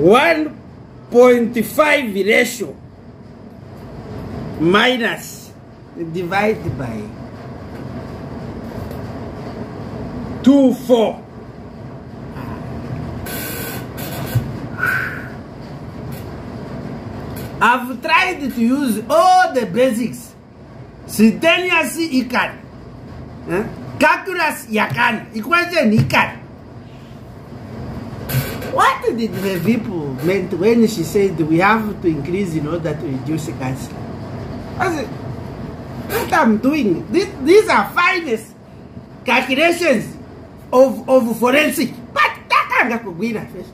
1.5 ratio minus divided by 2, 4. I've tried to use all the basics. Simultaneously, ikan. Huh? Eh? Calculus, can, Equation, can. What did the people meant when she said we have to increase in order to reduce gas. I said, what I'm doing, this, these are finest calculations of, of forensic. But that can't takanga kugwira first.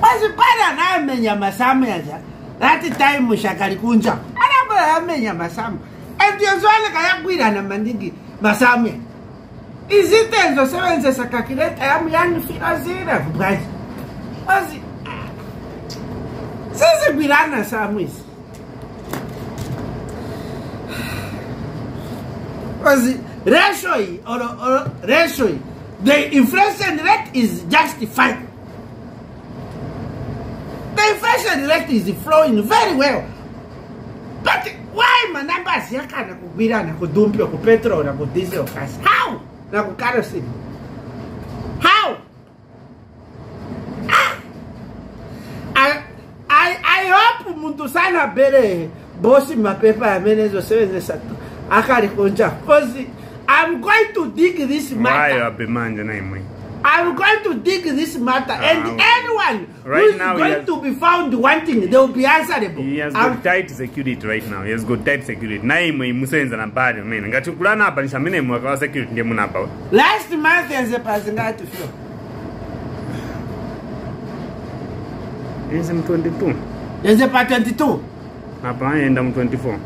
Mazipara naamenya masamu yaja. That time mushakalikunja. Anabara amenya masamu. And yozwale kayagwira na mandingi masamu yaja. Izite nzo sebenzesa calculator yamu yanifira zira kubwaji ozi sezibiri ana samwezi ozi ratioyi or, or ratioyi the inflation rate is justified the inflation rate is flowing very well but why my numbers? manamba asiyakana kugwirana kudumpiwa kupetrol na kudiesel gas how na kukerosene kana bere bosi mapepa amene zosevenzesa akali kunja kozi i'm going to dig this matter I'm going to dig this matter, uh, and ah, anyone right who is going has, to be found wanting, they will be answerable. He has got um, tight security right now. He has got tight security. Naimwe Na nambari mene. Ngati kulana apa nisha mene mwaka wa security ndiye munapa. Last month yenze pasi ngati fyo. Yenze mtondi 22. Is it part 22? Hapa yaenda mu 24.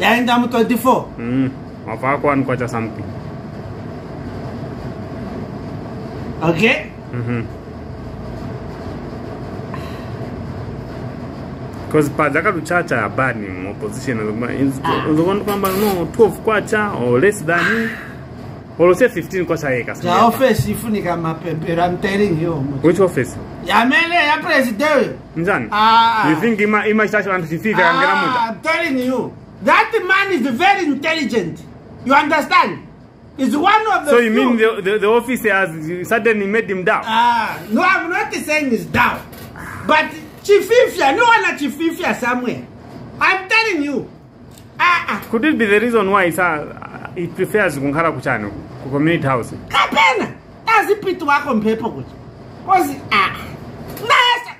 Yaenda mu 24? Mm. Wafaa kwa nikocha something. Okay? mm -hmm. because padza katuchacha habari opposition uzokwandi ah. kwamba no 12 kwacha or less than olose 15 kwashayeka office ifunika mapembera i'm telling you much. which office yamene ya president njani ah, ah. you think ima ima shasha and fifi ah, ngena muda i'm telling you that man is very intelligent you understand is one of the so you few. mean the, the, the office has suddenly made him down ah no i'm not saying is down but chififia no one at chififia somewhere i'm telling you ah, ah. could it be the reason why sir i-prefers kungala kutshani kucommunity house kapena azipiti wakho mphepho kuthi cause ah, a nasa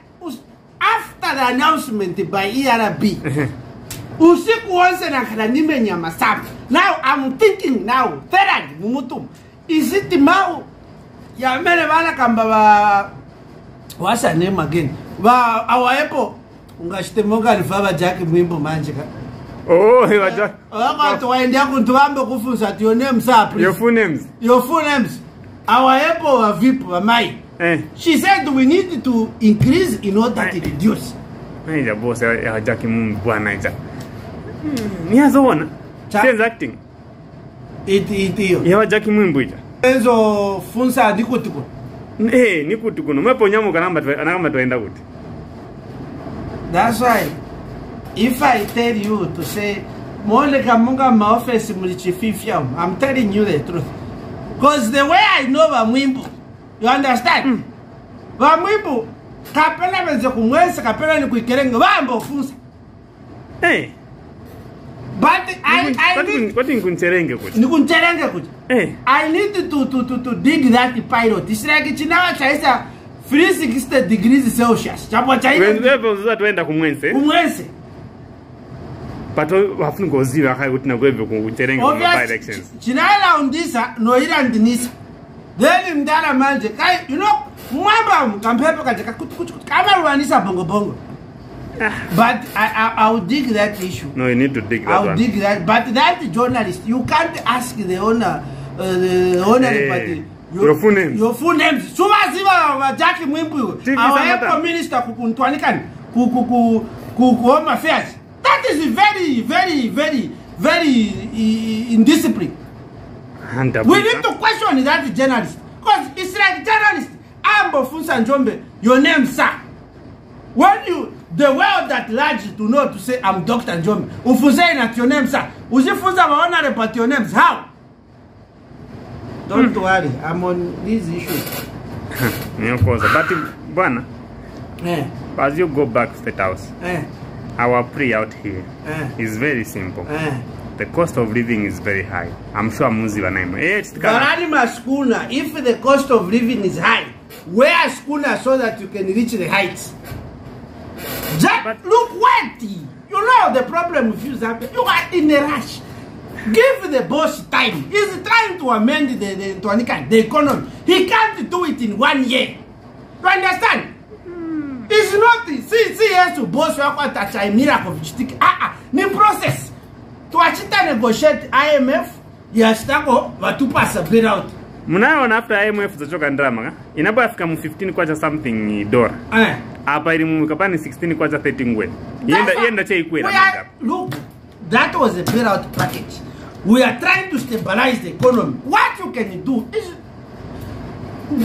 after the announcement by erb usiku wonse nakhala nimenyama sapa now i'm thinking now thirad mumutuma isiti mau yamele valakamba va whatsa name again va awaepo ungaxitemokani va va jaki mwimbo manje ka Oh, he was just. Oh, Wakati waendea kutuambe kufunza ati your names are please. Your full names. Your full names. Our apple, our VIP, our mai. Eh. She said we need to increase in order to eh. reduce. the boss I eh, eh, just ya hajaki Mungu bwana naija. Hmm, ni azoona. She is acting. It it hiyo. Ya hajaki Mungu ita. Enzo funza adiko tuko. Eh, hey, nikutukuno. Mwepo nyamu kanamba anakamba enda kuti. That's right. if i tell you to say moleka munga maofesi muri chififya umu i'm telling you the truth because the way i know vamwimbu you understand mm. vamwimbu kapela venze kumwesa kapela ni kuikerenga vaambofunza nikunzerenge kuta i need to, to, to, to dig that pilot isiraki chinawa chaisa 360 degrees celsius chapo chaiaenda kumwese kumwese but vafunikoziva kha kuti nakuebve kuterengaelections chinaira undisa noira ndinisa then mndara manje kai yuno mwambamu kampepo kajakakutikuti kamaruvanisa bhongobhongo ah. but I, I, i will dig that issue no you need to dig that I'll one dig that, but that journalist you can't ask the owner uh, the owner hey, party your, your full names your full names suvaziva vajaki mwimbi our eco minister kukuntwanikani ku, ku, ku, ku home affairs That is very, very, very, very indiscipline. And we need to question that journalist. Because it's like journalist. I'm Bofunsa Njombe, your name, sir. When you, the world that large to know to say I'm Dr. Njombe, Ufunsa at your name, sir. Uzifunsa maona report your names. How? Don't hmm. worry, I'm on this issue. of course, but Bwana, eh. as you go back to the house, eh our plea out here eh. is very simple eh. the cost of living is very high i'm sure muziva naimwe eh, if the cost of living is high wear schooner so that you can reach the heights just but, look wealthy you know the problem with you Zambia. you are in a rush give the boss time he's trying to amend the, the, the economy he can't do it in one year Do you understand It's nothing. Si, si Yesu bosi wako atachai miracle vichitiki. Ah ah, me process. To Tuachita negotiate IMF you have to to go, but pass a bit out. Munaona after IMF zachoka ndrama ka? Eh? Inapoafika mu 15 kwacha something door. Eh. Apa ili mu kapani 16 kwacha 13 ngwe. Yenda yenda che ikwera mangapi? Look, that was a bail out package. We are trying to stabilize the economy. What you can do is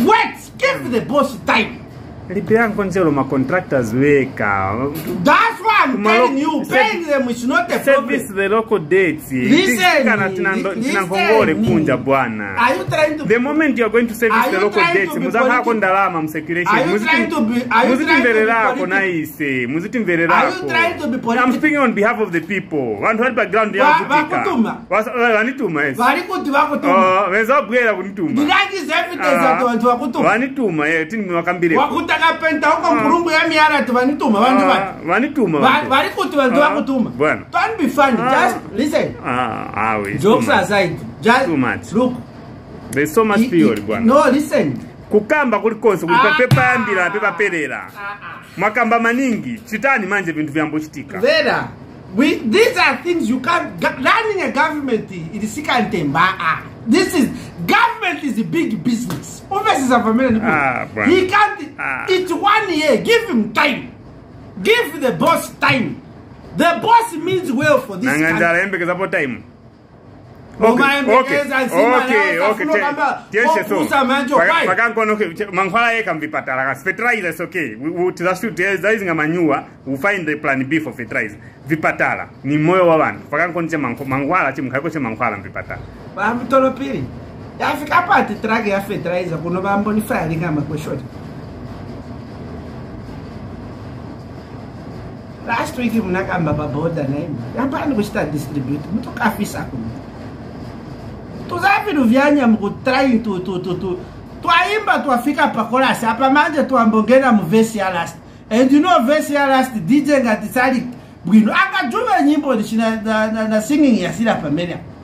wait, give the boss time lipe yangu konzelo macontractors weka That's tinangongole kunja bwanathe moment youare going to service the local dates muzakhako ndalama musecuration muzitimvererako naise muzitimvererakoi'm speaking on behalf of the people vanthu eh, oh, ah, eh, ah. ah, vati background yavanitumaeezabwera kunitumavanituma tiniwakambirevanituma vari ah, kutuma ndivakutuma don be fun uh, ah. just listen ah, jokes aside justlook there's so much theory bwana no listen kukamba kuli konse kuti papepa yambira pepaperera mwakamba maningi chitani manje vinthu vyambochitika vera these are things you can running a government ilisikantemba this is government is a big business umesizavamene he can't it's one year give him time Give the boss time. The boss means well for this country. mankhwala yekha mvipatala kasi fertilizer Okay. okay Okay. Okay. Okay. Okay. Okay. Okay. b Okay. Okay. vipatala ni moyo wa Okay. Okay. Okay. Okay. Okay. Okay. mvipatala Okay. Okay. Okay. Okay. Okay. Okay. Okay. Okay. Okay. Okay. last week munakamba paboda naimi yapani kuchita distribute mutokafisa kuno tuzapiruvyanya mukutrain twaimba twafika pakorasi apa manje twambongena muvesi ya last and you know vesi ya last dj ngatisali bwino angajuve nyimbo na singing yasira pamene apa